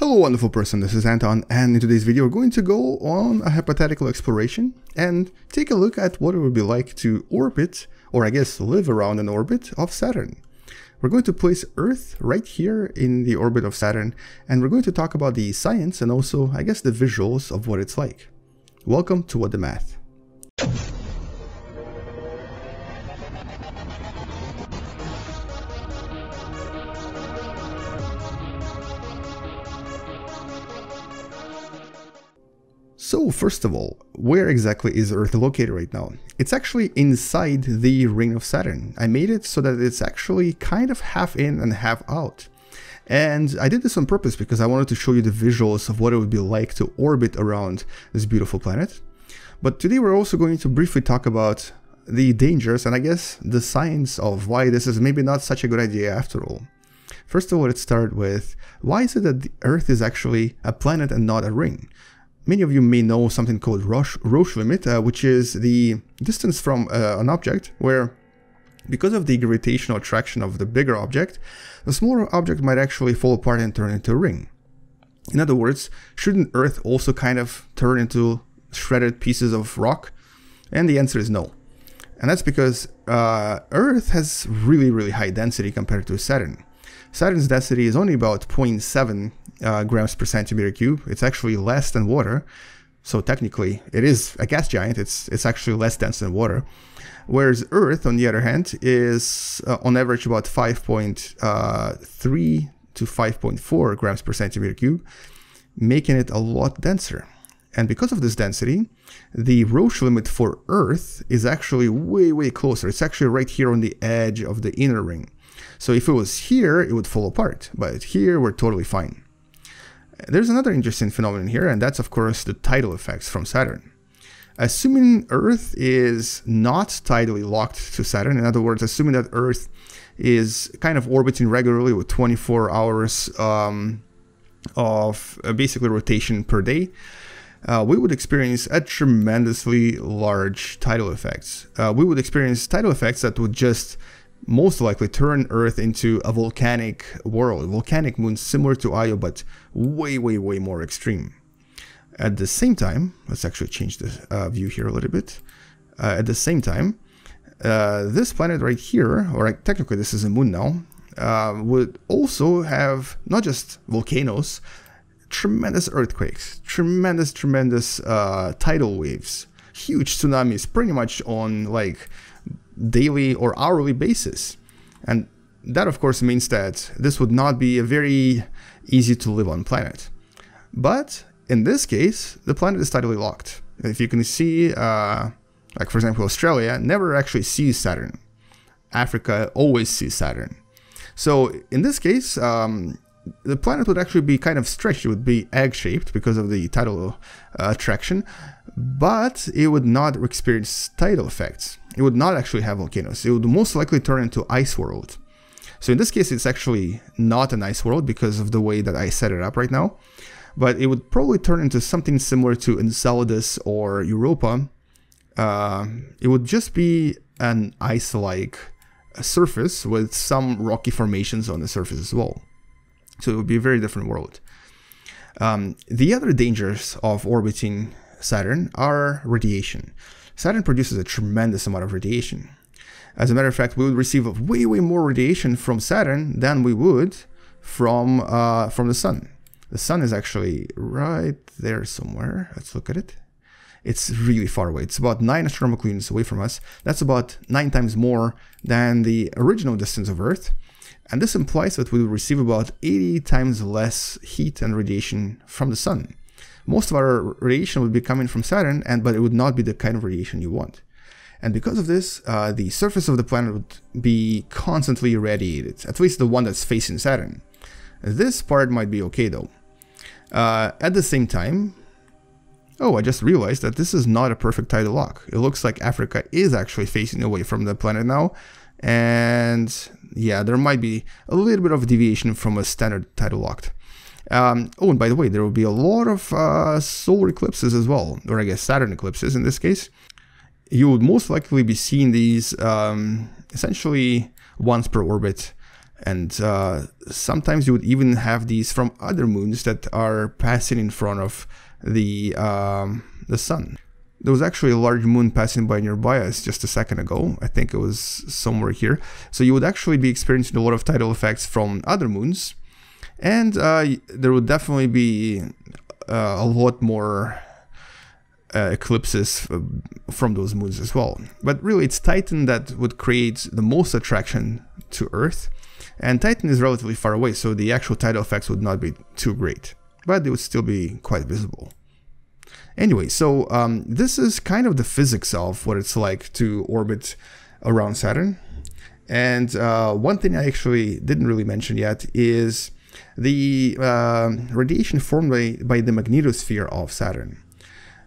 Hello wonderful person, this is Anton and in today's video we're going to go on a hypothetical exploration and take a look at what it would be like to orbit, or I guess live around an orbit of Saturn. We're going to place Earth right here in the orbit of Saturn and we're going to talk about the science and also I guess the visuals of what it's like. Welcome to What Da Math. So first of all, where exactly is Earth located right now? It's actually inside the ring of Saturn. I made it so that it's actually kind of half in and half out. And I did this on purpose because I wanted to show you the visuals of what it would be like to orbit around this beautiful planet. But today we're also going to briefly talk about the dangers and I guess the science of why this is maybe not such a good idea after all. First of all, let's start with why is it that the Earth is actually a planet and not a ring? Many of you may know something called Roche, Roche limit, uh, which is the distance from uh, an object where because of the gravitational attraction of the bigger object, the smaller object might actually fall apart and turn into a ring. In other words, shouldn't Earth also kind of turn into shredded pieces of rock? And the answer is no. And that's because uh, Earth has really, really high density compared to Saturn. Saturn's density is only about 0.7 uh, grams per centimeter cube. It's actually less than water. So technically, it is a gas giant. It's it's actually less dense than water. Whereas Earth, on the other hand, is uh, on average about 5.3 uh, to 5.4 grams per centimeter cube, making it a lot denser. And because of this density, the Roche limit for Earth is actually way, way closer. It's actually right here on the edge of the inner ring. So if it was here, it would fall apart. But here, we're totally fine. There's another interesting phenomenon here, and that's of course the tidal effects from Saturn. Assuming Earth is not tidally locked to Saturn, in other words, assuming that Earth is kind of orbiting regularly with 24 hours um, of uh, basically rotation per day, uh, we would experience a tremendously large tidal effects. Uh, we would experience tidal effects that would just most likely turn Earth into a volcanic world, a volcanic moon similar to Io, but way, way, way more extreme. At the same time, let's actually change the uh, view here a little bit. Uh, at the same time, uh, this planet right here, or technically this is a moon now, uh, would also have not just volcanoes, tremendous earthquakes, tremendous, tremendous uh, tidal waves, huge tsunamis, pretty much on like daily or hourly basis. And that of course means that this would not be a very easy to live on planet. But in this case, the planet is tidally locked. If you can see, uh, like for example, Australia never actually sees Saturn. Africa always sees Saturn. So in this case, um, the planet would actually be kind of stretched. It would be egg-shaped because of the tidal uh, attraction, but it would not experience tidal effects. It would not actually have volcanoes. It would most likely turn into ice world. So in this case, it's actually not an ice world because of the way that I set it up right now, but it would probably turn into something similar to Enceladus or Europa. Uh, it would just be an ice-like surface with some rocky formations on the surface as well. So it would be a very different world. Um, the other dangers of orbiting Saturn are radiation. Saturn produces a tremendous amount of radiation. As a matter of fact, we would receive way, way more radiation from Saturn than we would from uh, from the Sun. The Sun is actually right there somewhere. Let's look at it. It's really far away. It's about 9 astronomical units away from us. That's about 9 times more than the original distance of Earth. And this implies that we will receive about 80 times less heat and radiation from the sun. Most of our radiation would be coming from Saturn, and but it would not be the kind of radiation you want. And because of this, uh, the surface of the planet would be constantly irradiated, at least the one that's facing Saturn. This part might be okay though. Uh, at the same time, oh, I just realized that this is not a perfect tidal lock. It looks like Africa is actually facing away from the planet now, and yeah, there might be a little bit of deviation from a standard tidal locked. Um, oh, and by the way, there will be a lot of uh, solar eclipses as well, or I guess Saturn eclipses in this case. You would most likely be seeing these um, essentially once per orbit. And uh, sometimes you would even have these from other moons that are passing in front of the um, the sun. There was actually a large moon passing by nearby us just a second ago. I think it was somewhere here. So you would actually be experiencing a lot of tidal effects from other moons. And uh, there would definitely be uh, a lot more uh, eclipses from those moons as well. But really, it's Titan that would create the most attraction to Earth. And Titan is relatively far away, so the actual tidal effects would not be too great. But they would still be quite visible. Anyway, so um, this is kind of the physics of what it's like to orbit around Saturn. And uh, one thing I actually didn't really mention yet is the uh, radiation formed by, by the magnetosphere of Saturn.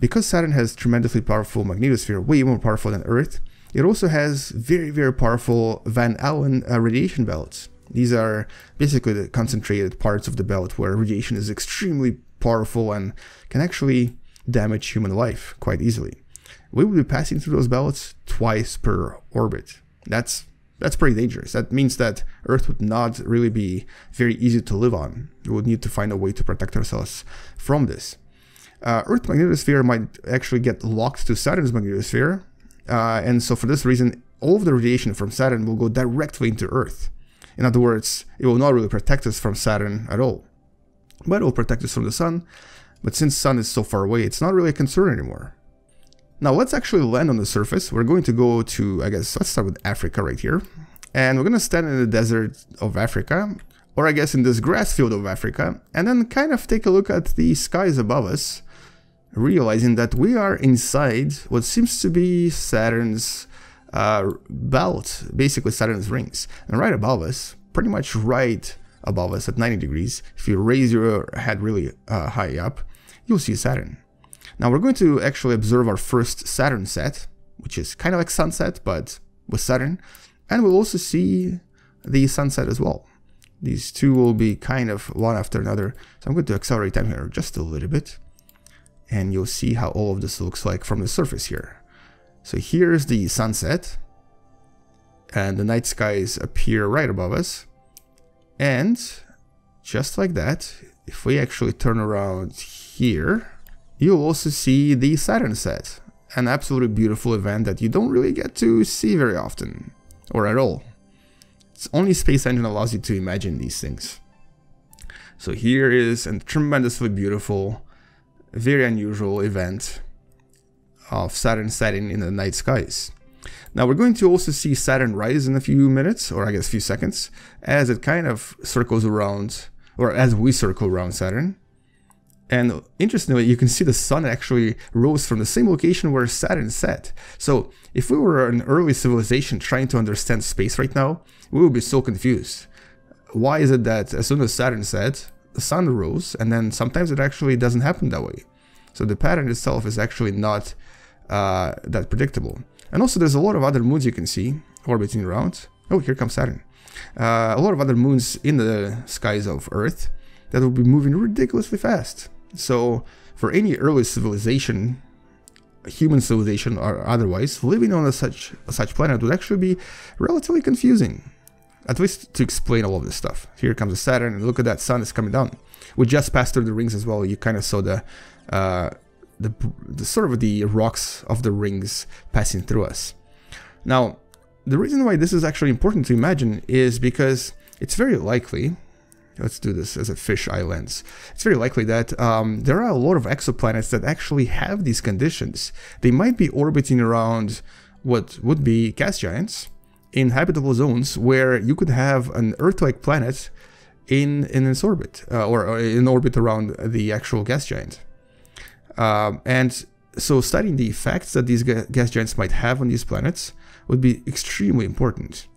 Because Saturn has tremendously powerful magnetosphere, way more powerful than Earth, it also has very, very powerful Van Allen uh, radiation belts. These are basically the concentrated parts of the belt where radiation is extremely powerful and can actually damage human life quite easily. We will be passing through those belts twice per orbit. That's that's pretty dangerous. That means that Earth would not really be very easy to live on. We would need to find a way to protect ourselves from this. Uh, Earth's magnetosphere might actually get locked to Saturn's magnetosphere, uh, and so for this reason, all of the radiation from Saturn will go directly into Earth. In other words, it will not really protect us from Saturn at all, but it will protect us from the Sun, but since sun is so far away, it's not really a concern anymore. Now let's actually land on the surface. We're going to go to, I guess, let's start with Africa right here. And we're going to stand in the desert of Africa, or I guess in this grass field of Africa, and then kind of take a look at the skies above us, realizing that we are inside what seems to be Saturn's uh, belt, basically Saturn's rings. And right above us, pretty much right above us at 90 degrees, if you raise your head really uh, high up, you'll see Saturn. Now we're going to actually observe our first Saturn set, which is kind of like sunset, but with Saturn, and we'll also see the sunset as well. These two will be kind of one after another, so I'm going to accelerate time here just a little bit, and you'll see how all of this looks like from the surface here. So here's the sunset, and the night skies appear right above us, and just like that, if we actually turn around here, you'll also see the Saturn set, an absolutely beautiful event that you don't really get to see very often, or at all. It's only Space Engine allows you to imagine these things. So here is a tremendously beautiful, very unusual event of Saturn setting in the night skies. Now we're going to also see Saturn rise in a few minutes, or I guess a few seconds, as it kind of circles around, or as we circle around Saturn. And interestingly, you can see the sun actually rose from the same location where Saturn set. So if we were an early civilization trying to understand space right now, we would be so confused. Why is it that as soon as Saturn set, the sun rose, and then sometimes it actually doesn't happen that way? So the pattern itself is actually not uh, that predictable. And also there's a lot of other moons you can see orbiting around. Oh, here comes Saturn. Uh, a lot of other moons in the skies of Earth that will be moving ridiculously fast. So for any early civilization, human civilization or otherwise, living on a such a such planet would actually be relatively confusing. At least to explain all of this stuff. Here comes the Saturn, and look at that sun is coming down. We just passed through the rings as well. You kind of saw the uh, the, the sort of the rocks of the rings passing through us. Now, the reason why this is actually important to imagine is because it's very likely, let's do this as a fisheye lens, it's very likely that um, there are a lot of exoplanets that actually have these conditions. They might be orbiting around what would be gas giants in habitable zones where you could have an Earth-like planet in, in its orbit, uh, or, or in orbit around the actual gas giant. Um, and so studying the effects that these gas giants might have on these planets would be extremely important.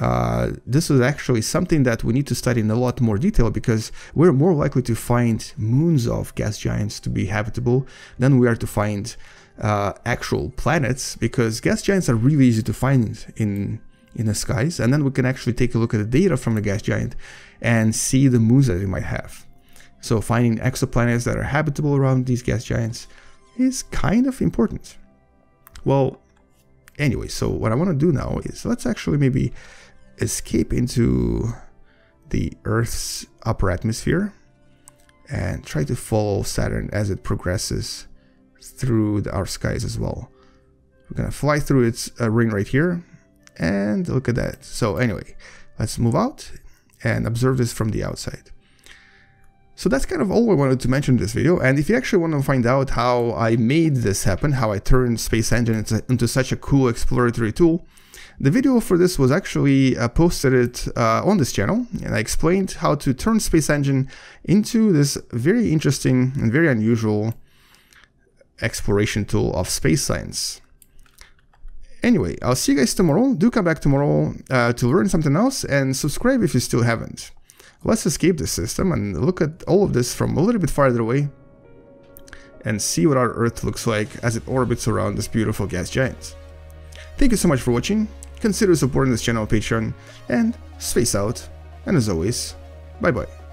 Uh, this is actually something that we need to study in a lot more detail because we're more likely to find moons of gas giants to be habitable than we are to find uh, actual planets because gas giants are really easy to find in in the skies and then we can actually take a look at the data from the gas giant and see the moons that it might have. So finding exoplanets that are habitable around these gas giants is kind of important. Well, anyway, so what I want to do now is let's actually maybe escape into the Earth's upper atmosphere and try to follow Saturn as it progresses through the, our skies as well. We're gonna fly through its uh, ring right here and look at that. So anyway, let's move out and observe this from the outside. So that's kind of all I wanted to mention in this video, and if you actually want to find out how I made this happen, how I turned Space Engine into, into such a cool exploratory tool, the video for this was actually uh, posted uh, on this channel, and I explained how to turn Space Engine into this very interesting and very unusual exploration tool of space science. Anyway, I'll see you guys tomorrow. Do come back tomorrow uh, to learn something else, and subscribe if you still haven't. Let's escape the system and look at all of this from a little bit farther away and see what our Earth looks like as it orbits around this beautiful gas giant. Thank you so much for watching, consider supporting this channel on Patreon, and space out, and as always, bye bye.